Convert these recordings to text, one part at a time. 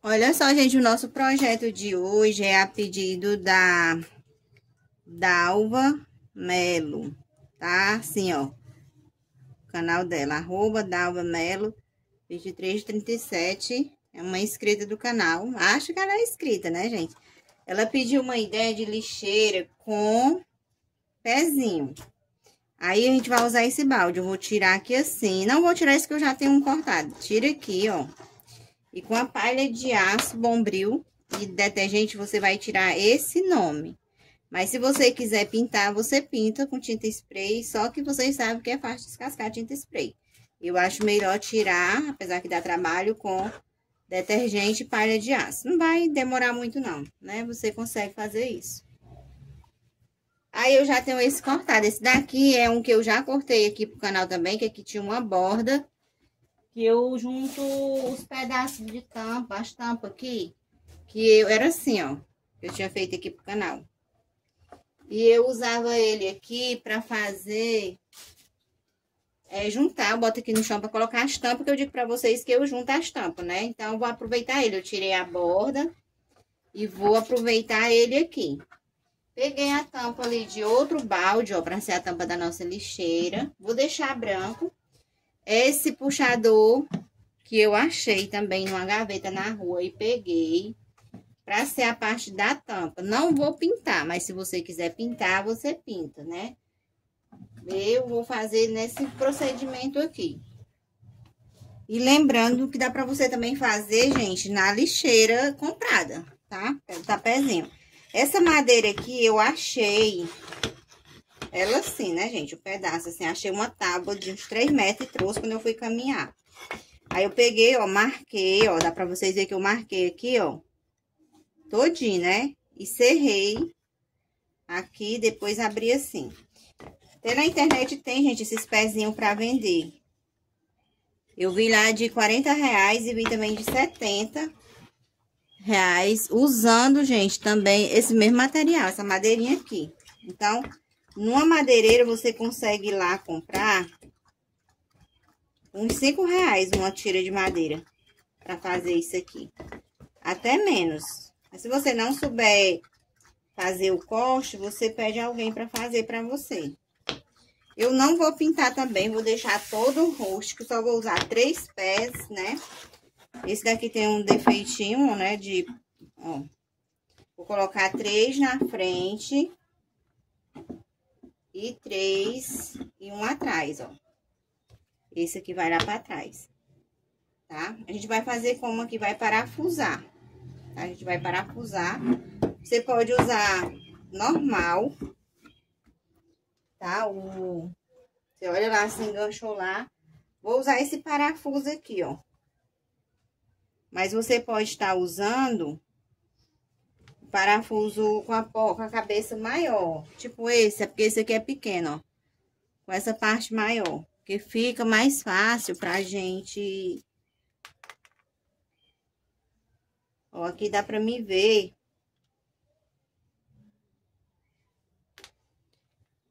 Olha só, gente, o nosso projeto de hoje é a pedido da Dalva Melo, tá? Assim, ó. O canal dela, arroba Dalva Melo 2337. É uma inscrita do canal. Acho que ela é inscrita, né, gente? Ela pediu uma ideia de lixeira com pezinho. Aí, a gente vai usar esse balde. Eu vou tirar aqui assim. Não vou tirar esse que eu já tenho um cortado. Tira aqui, ó. E com a palha de aço bombril e detergente, você vai tirar esse nome. Mas se você quiser pintar, você pinta com tinta spray, só que vocês sabem que é fácil descascar tinta spray. Eu acho melhor tirar, apesar que dá trabalho, com detergente e palha de aço. Não vai demorar muito não, né? Você consegue fazer isso. Aí eu já tenho esse cortado. Esse daqui é um que eu já cortei aqui pro canal também, que aqui tinha uma borda. Que eu junto os pedaços de tampa, as tampas aqui. Que eu, era assim, ó. Eu tinha feito aqui pro canal. E eu usava ele aqui pra fazer... É, juntar, eu boto aqui no chão pra colocar as tampas, que eu digo pra vocês que eu junto as tampas, né? Então, eu vou aproveitar ele. Eu tirei a borda e vou aproveitar ele aqui. Peguei a tampa ali de outro balde, ó, pra ser a tampa da nossa lixeira. Vou deixar branco. Esse puxador que eu achei também numa gaveta na rua e peguei pra ser a parte da tampa. Não vou pintar, mas se você quiser pintar, você pinta, né? Eu vou fazer nesse procedimento aqui. E lembrando que dá pra você também fazer, gente, na lixeira comprada, tá? Tá pezinho. Essa madeira aqui eu achei ela assim, né, gente? O um pedaço, assim, achei uma tábua de uns 3 metros e trouxe quando eu fui caminhar. Aí eu peguei, ó, marquei, ó, dá pra vocês verem que eu marquei aqui, ó, todinho, né? E serrei aqui, depois abri assim. Até na internet tem, gente, esses pezinhos pra vender. Eu vi lá de 40 reais e vi também de 70 reais, usando, gente, também esse mesmo material, essa madeirinha aqui. Então, numa madeireira você consegue lá comprar uns 5 reais uma tira de madeira para fazer isso aqui. Até menos. Mas se você não souber fazer o corte, você pede alguém para fazer para você. Eu não vou pintar também, vou deixar todo o rosto, só vou usar três pés, né? Esse daqui tem um defeitinho, né, de... Ó, vou colocar três na frente. E três e um atrás, ó. Esse aqui vai lá pra trás. Tá? A gente vai fazer como aqui vai parafusar. Tá? A gente vai parafusar. Você pode usar normal. Tá? O... Você olha lá, se enganchou lá. Vou usar esse parafuso aqui, ó. Mas você pode estar usando parafuso com a, com a cabeça maior. Tipo esse, é porque esse aqui é pequeno, ó. Com essa parte maior. Que fica mais fácil pra gente... Ó, aqui dá pra me ver.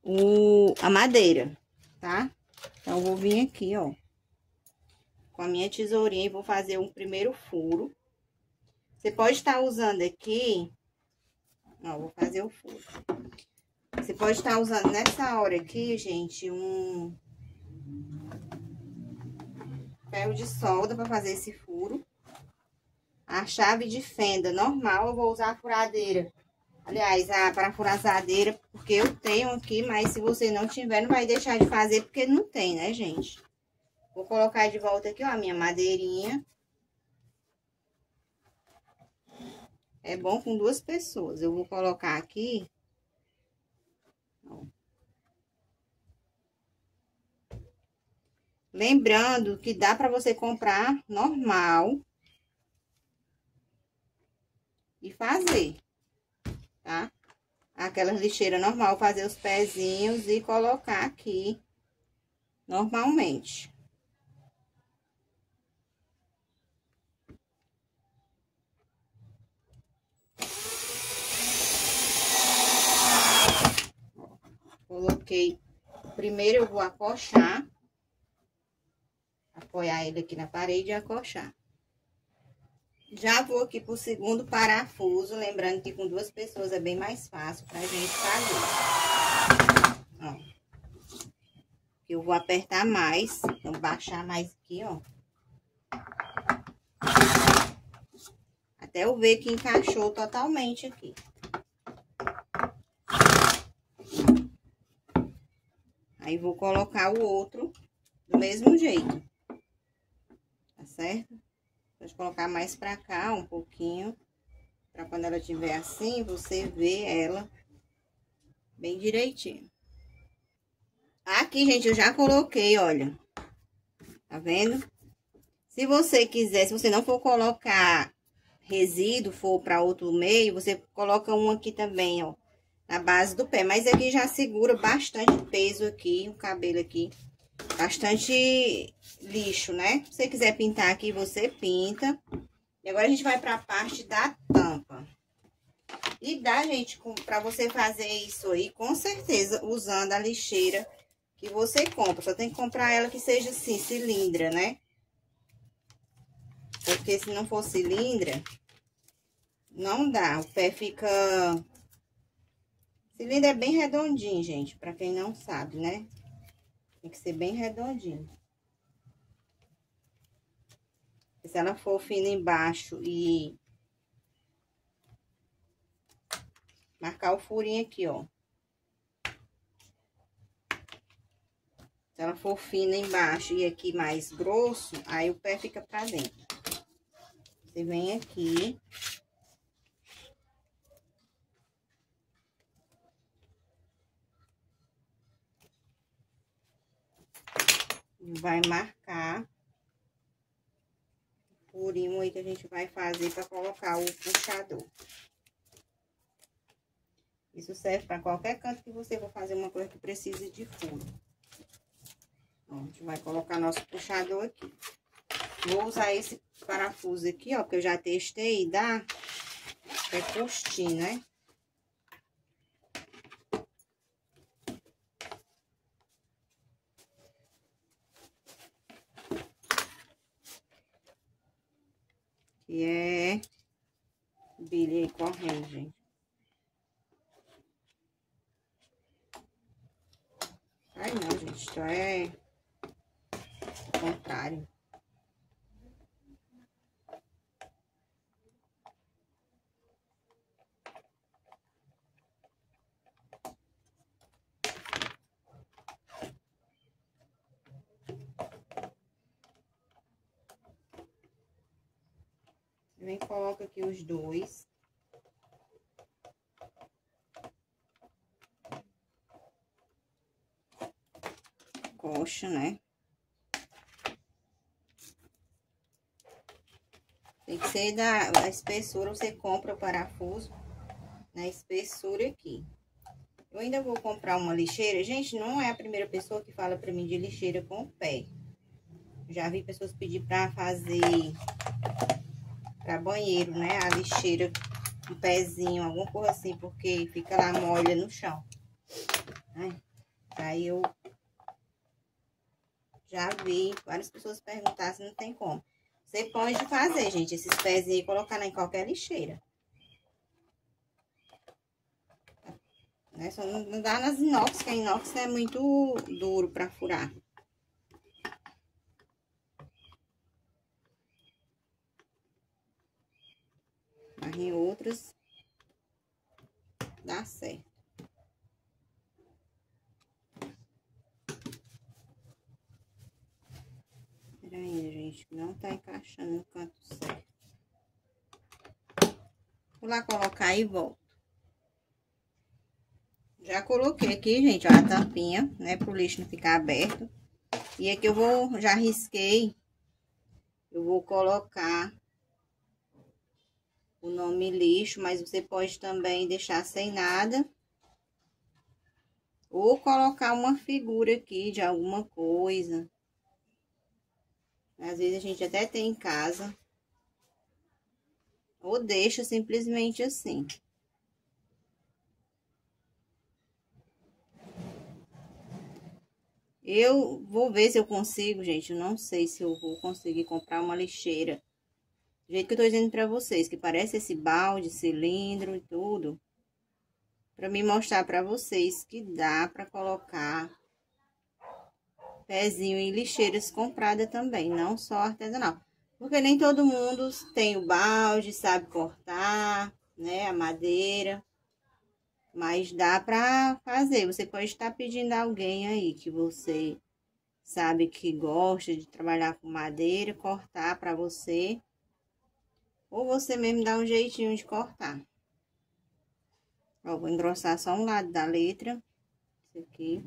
O, a madeira, tá? Então, vou vir aqui, ó com a minha tesourinha e vou fazer um primeiro furo. Você pode estar usando aqui, ó, vou fazer o furo. Você pode estar usando nessa hora aqui, gente, um ferro de solda para fazer esse furo. A chave de fenda normal, eu vou usar a furadeira. Aliás, a parafurazadeira, porque eu tenho aqui, mas se você não tiver, não vai deixar de fazer, porque não tem, né, gente? Vou colocar de volta aqui, ó, a minha madeirinha. É bom com duas pessoas. Eu vou colocar aqui. Ó. Lembrando que dá para você comprar normal. E fazer, tá? Aquelas lixeiras normal, fazer os pezinhos e colocar aqui normalmente. Coloquei. Primeiro eu vou acochar. Apoiar ele aqui na parede e acochar. Já vou aqui pro segundo parafuso, lembrando que com duas pessoas é bem mais fácil pra gente fazer. Ó. Eu vou apertar mais, então baixar mais aqui, ó. Até eu ver que encaixou totalmente aqui. Aí, vou colocar o outro do mesmo jeito. Tá certo? Pode colocar mais pra cá um pouquinho. Pra quando ela estiver assim, você ver ela bem direitinho. Aqui, gente, eu já coloquei, olha. Tá vendo? Se você quiser, se você não for colocar resíduo, for para outro meio, você coloca um aqui também, ó. Na base do pé. Mas aqui já segura bastante peso aqui, o cabelo aqui. Bastante lixo, né? Se você quiser pintar aqui, você pinta. E agora a gente vai para a parte da tampa. E dá, gente, para você fazer isso aí, com certeza, usando a lixeira que você compra. Só tem que comprar ela que seja assim, cilindra, né? Porque se não for cilindra, não dá. O pé fica... Cilindro é bem redondinho, gente, pra quem não sabe, né? Tem que ser bem redondinho. Se ela for fina embaixo e marcar o furinho aqui, ó. Se ela for fina embaixo e aqui mais grosso, aí o pé fica pra dentro. Você vem aqui. Vai marcar o furinho aí que a gente vai fazer para colocar o puxador. Isso serve para qualquer canto que você for fazer uma coisa que precise de furo. A gente vai colocar nosso puxador aqui. Vou usar esse parafuso aqui, ó, que eu já testei e dá. É postinho, né? Que é aí correndo, gente. Ai, não, gente, isso é contrário. Vem, coloca aqui os dois. Coxa, né? Tem que ser da, espessura, você compra o parafuso na espessura aqui. Eu ainda vou comprar uma lixeira. Gente, não é a primeira pessoa que fala pra mim de lixeira com o pé. Já vi pessoas pedir pra fazer banheiro, né? A lixeira, um pezinho, alguma coisa assim, porque fica lá molha no chão. Né? Aí eu já vi várias pessoas perguntar se não tem como. Você pode fazer, gente, esses pés aí, colocar em qualquer lixeira. Né? Só não, não dá nas inox, que a inox é muito duro pra furar. Outras, dá certo. ainda, gente. Não tá encaixando no canto certo. Vou lá colocar e volto. Já coloquei aqui, gente, ó, a tampinha, né? Pro lixo não ficar aberto. E aqui eu vou, já risquei. Eu vou colocar o nome lixo, mas você pode também deixar sem nada. Ou colocar uma figura aqui de alguma coisa. Às vezes a gente até tem em casa. Ou deixa simplesmente assim. Eu vou ver se eu consigo, gente. Eu não sei se eu vou conseguir comprar uma lixeira Do jeito que eu tô dizendo pra vocês, que parece esse balde, cilindro e tudo. Pra me mostrar pra vocês que dá pra colocar pezinho em lixeiras comprada também, não só artesanal. Porque nem todo mundo tem o balde, sabe cortar, né, a madeira. Mas dá pra fazer. Você pode estar pedindo a alguém aí que você sabe que gosta de trabalhar com madeira, cortar para você. Ou você mesmo dá um jeitinho de cortar. Ó, vou engrossar só um lado da letra. Esse aqui.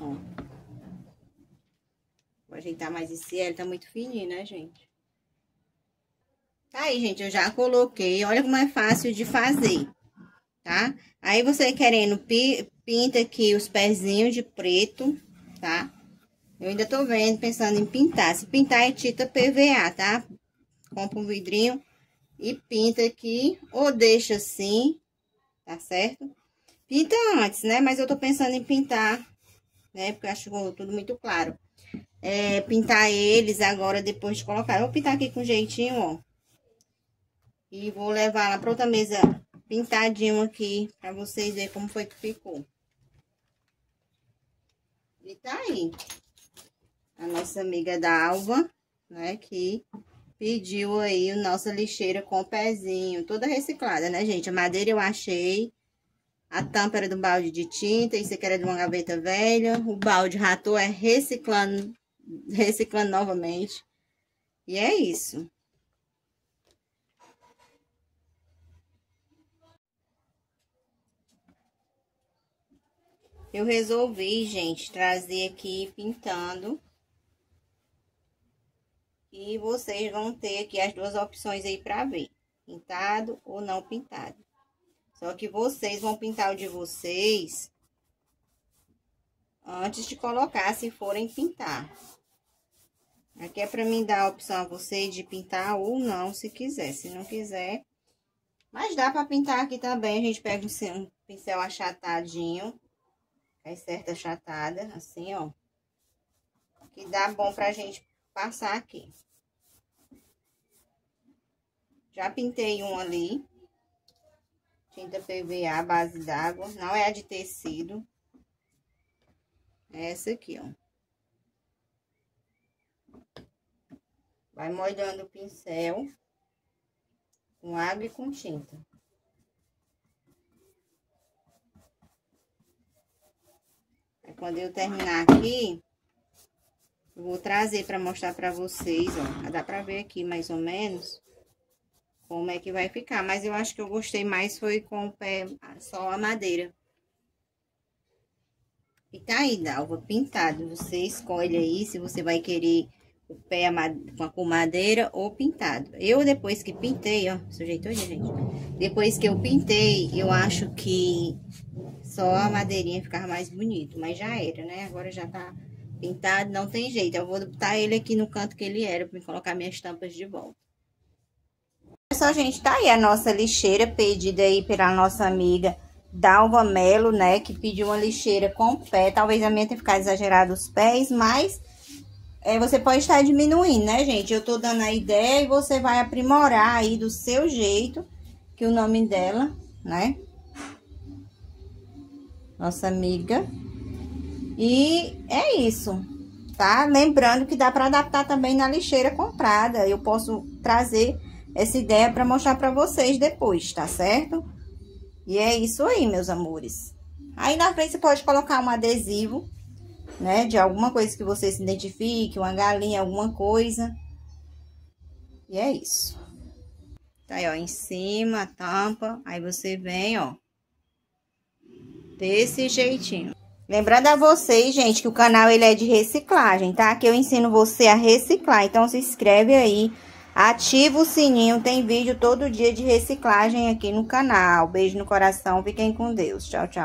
Ó. Vou ajeitar mais esse L, tá muito fininho, né, gente? Tá aí, gente, eu já coloquei. Olha como é fácil de fazer, tá? Aí, você querendo, pinta aqui os pezinhos de preto, tá? Eu ainda tô vendo, pensando em pintar. Se pintar é tinta PVA, tá? Compra um vidrinho e pinta aqui, ou deixa assim, tá certo? Pinta antes, né? Mas eu tô pensando em pintar, né? Porque eu acho tudo muito claro. É, pintar eles agora, depois de colocar. Eu vou pintar aqui com jeitinho, ó. E vou levar lá pra outra mesa pintadinho aqui, pra vocês verem como foi que ficou. E tá aí a nossa amiga Dalva, né, que pediu aí a nossa lixeira com pezinho, toda reciclada, né, gente? A madeira eu achei, a tampa era do balde de tinta, isso aqui era de uma gaveta velha, o balde ratou é reciclando, reciclando novamente. E é isso. Eu resolvi, gente, trazer aqui pintando e vocês vão ter aqui as duas opções aí para ver. Pintado ou não pintado. Só que vocês vão pintar o de vocês antes de colocar, se forem pintar. Aqui é para mim dar a opção a vocês de pintar ou não, se quiser. Se não quiser, mas dá para pintar aqui também. A gente pega um pincel achatadinho, é certa achatada, assim, ó. Que dá bom pra gente passar aqui. Já pintei um ali. Tinta PVA, base d'água. Não é a de tecido. É essa aqui, ó. Vai molhando o pincel com água e com tinta. Aí, quando eu terminar aqui, vou trazer para mostrar para vocês, ó. Dá para ver aqui mais ou menos como é que vai ficar. Mas eu acho que eu gostei mais foi com o pé, só a madeira. E tá aí, Dalva, pintado. Você escolhe aí se você vai querer o pé com madeira ou pintado. Eu, depois que pintei, ó, sujeitou aí, gente? Depois que eu pintei, eu acho que só a madeirinha ficava mais bonito. Mas já era, né? Agora já tá pintado, não tem jeito. Eu vou botar ele aqui no canto que ele era, pra colocar minhas tampas de volta. Pessoal, gente, tá aí a nossa lixeira pedida aí pela nossa amiga Dalva Melo, né? Que pediu uma lixeira com pé. Talvez a minha tenha ficado exagerado os pés, mas é, você pode estar diminuindo, né, gente? Eu tô dando a ideia e você vai aprimorar aí do seu jeito, que o nome dela, né? Nossa amiga. E é isso, tá? Lembrando que dá para adaptar também na lixeira comprada. Eu posso trazer essa ideia para mostrar para vocês depois, tá certo? E é isso aí, meus amores. Aí na frente você pode colocar um adesivo, né? De alguma coisa que você se identifique, uma galinha, alguma coisa. E é isso. Tá aí, ó, em cima, a tampa. Aí você vem, ó. Desse jeitinho. Lembrando a vocês, gente, que o canal ele é de reciclagem, tá? Que eu ensino você a reciclar. Então, se inscreve aí Ativa o sininho, tem vídeo todo dia de reciclagem aqui no canal. Beijo no coração, fiquem com Deus. Tchau, tchau.